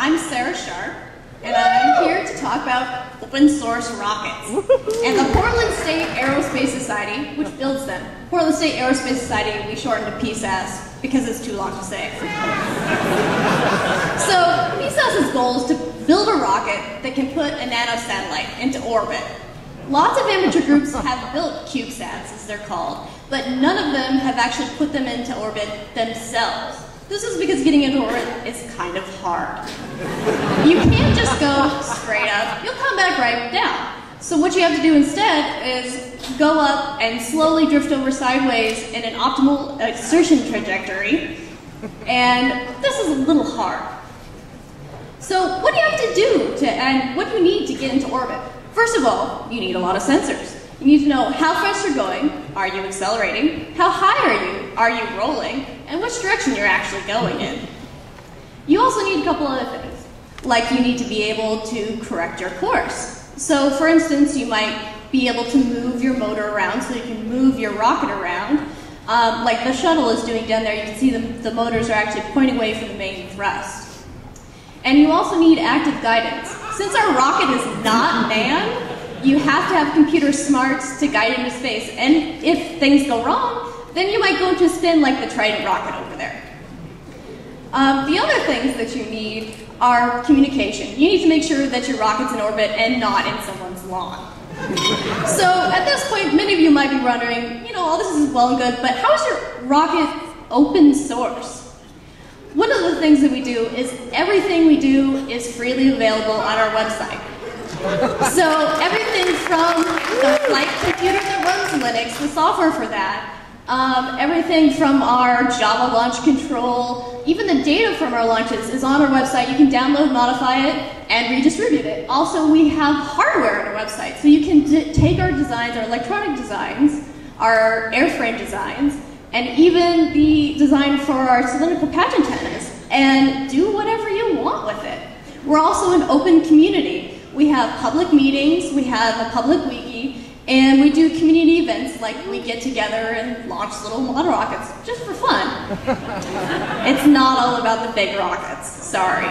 I'm Sarah Sharp, and I'm here to talk about open source rockets and the Portland State Aerospace Society, which builds them. Portland State Aerospace Society, we shortened to PSAS because it's too long to say. so PSAS's goal is to build a rocket that can put a nanosatellite into orbit. Lots of amateur groups have built CubeSats, as they're called, but none of them have actually put them into orbit themselves. This is because getting into orbit is kind of hard. You can't just go straight up, you'll come back right down. So what you have to do instead is go up and slowly drift over sideways in an optimal insertion trajectory, and this is a little hard. So what do you have to do to, and what do you need to get into orbit? First of all, you need a lot of sensors. You need to know how fast you're going, are you accelerating, how high are you, are you rolling, and which direction you're actually going in. You also need a couple other things, like you need to be able to correct your course. So for instance, you might be able to move your motor around so you can move your rocket around. Um, like the shuttle is doing down there, you can see the, the motors are actually pointing away from the main thrust. And you also need active guidance. Since our rocket is not manned, you have to have computer smarts to guide into space. And if things go wrong, then you might go into spin like the Trident rocket. Um, the other things that you need are communication. You need to make sure that your rocket's in orbit and not in someone's lawn. so at this point, many of you might be wondering, you know, all this is well and good, but how is your rocket open source? One of the things that we do is everything we do is freely available on our website. So everything from the flight computer that runs Linux, the software for that, um, everything from our Java launch control, even the data from our launches is on our website. You can download, modify it, and redistribute it. Also, we have hardware on our website, so you can take our designs, our electronic designs, our airframe designs, and even the design for our cylindrical patch antennas, and do whatever you want with it. We're also an open community. We have public meetings, we have a public wiki, and we do community events like we get together and launch little model rockets just for fun. it's not all about the big rockets, sorry.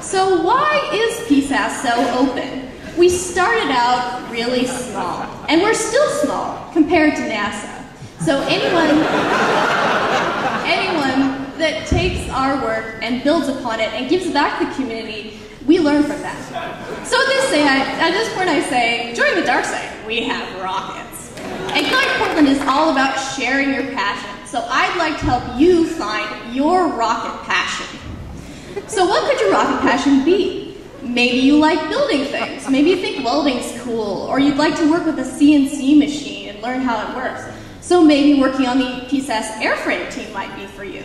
So why is PSAS so open? We started out really small, and we're still small compared to NASA. So anyone, anyone that takes our work and builds upon it and gives back to the community we learn from that. So at this, I, at this point I say, join the dark side. We have rockets. Ignite Portland is all about sharing your passion. So I'd like to help you find your rocket passion. So what could your rocket passion be? Maybe you like building things. Maybe you think welding's cool. Or you'd like to work with a CNC machine and learn how it works. So maybe working on the PSAS airframe team might be for you.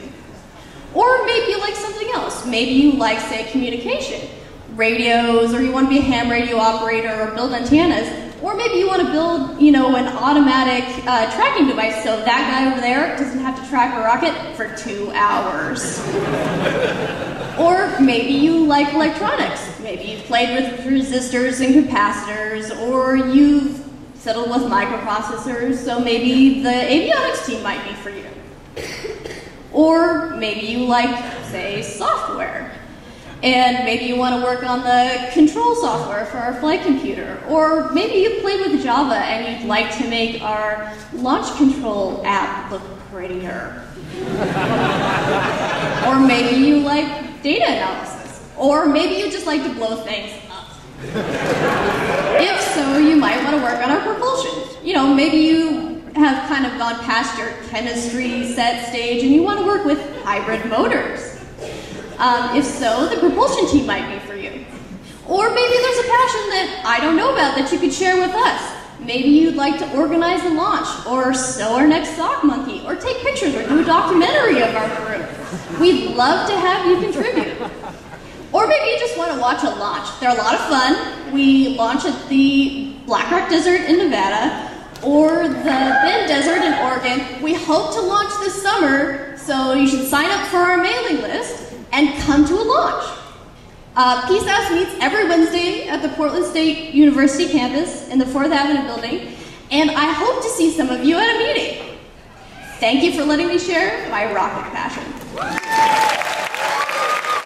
Or maybe you like something else. Maybe you like, say, communication radios, or you want to be a ham radio operator or build antennas, or maybe you want to build, you know, an automatic uh, tracking device so that guy over there doesn't have to track a rocket for two hours. or maybe you like electronics. Maybe you've played with resistors and capacitors, or you've settled with microprocessors, so maybe the avionics team might be for you. Or maybe you like, say, software. And maybe you want to work on the control software for our flight computer. Or maybe you played with Java and you'd like to make our launch control app look prettier. or maybe you like data analysis. Or maybe you just like to blow things up. if so, you might want to work on our propulsion. You know, maybe you have kind of gone past your chemistry set stage and you want to work with hybrid motors. Um, if so, the propulsion team might be for you. Or maybe there's a passion that I don't know about that you could share with us. Maybe you'd like to organize a launch, or sew our next sock monkey, or take pictures, or do a documentary of our crew. We'd love to have you contribute. Or maybe you just want to watch a launch. They're a lot of fun. We launch at the Black Rock Desert in Nevada, or the Bend Desert in Oregon. We hope to launch this summer, so you should sign up for our mailing list and come to a launch. Uh, PSAS meets every Wednesday at the Portland State University campus in the 4th Avenue building, and I hope to see some of you at a meeting. Thank you for letting me share my rocket passion.